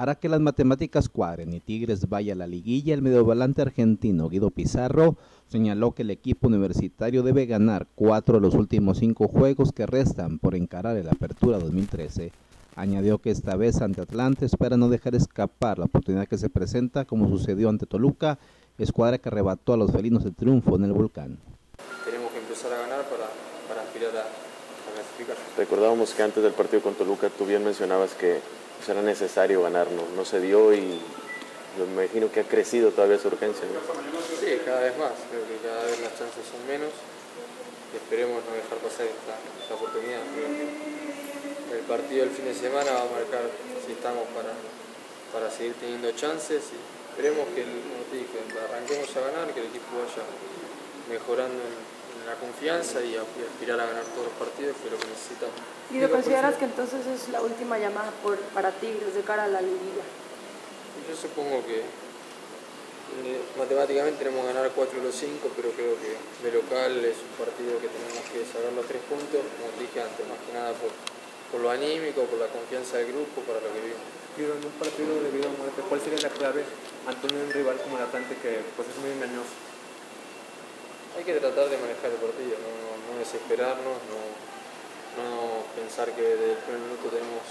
Para que las matemáticas cuadren y Tigres vaya a la liguilla, el mediovolante argentino Guido Pizarro señaló que el equipo universitario debe ganar cuatro de los últimos cinco juegos que restan por encarar el Apertura 2013. Añadió que esta vez ante Atlante espera no dejar escapar la oportunidad que se presenta como sucedió ante Toluca, escuadra que arrebató a los felinos el triunfo en el volcán. Tenemos que empezar a ganar para, para aspirar a, a clasificar. Recordábamos que antes del partido con Toluca tú bien mencionabas que pues, era necesario ganarnos, no se dio y yo me imagino que ha crecido todavía su urgencia. Sí, cada vez más, creo que cada vez las chances son menos y esperemos no dejar pasar esta, oportunidad. El partido del fin de semana va a marcar si estamos para, para seguir teniendo chances y esperemos que, arranquemos a ganar, que el equipo vaya mejorando en la confianza y, aspirar a ganar todos los partidos, que es lo que necesitamos. ¿Y lo consideras que entonces es la última llamada por, para Tigres de cara a la liguilla? Yo supongo que eh, matemáticamente tenemos que ganar 4 de los 5, pero creo que de local es un partido que tenemos que sacar los 3 puntos, como dije antes, más que nada por, por lo anímico, por la confianza del grupo, para lo que vimos. Pero en un partido de vida o muerte, ¿cuál sería la clave ante un rival como el Atlante que pues, es muy engañoso? Hay que tratar de manejar el partido, no, no, no desesperarnos, no, no pensar que desde el primer minuto tenemos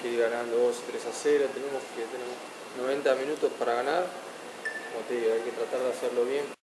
que ir ganando 2, 3 a 0, tenemos que tenemos 90 minutos para ganar, como te digo, hay que tratar de hacerlo bien.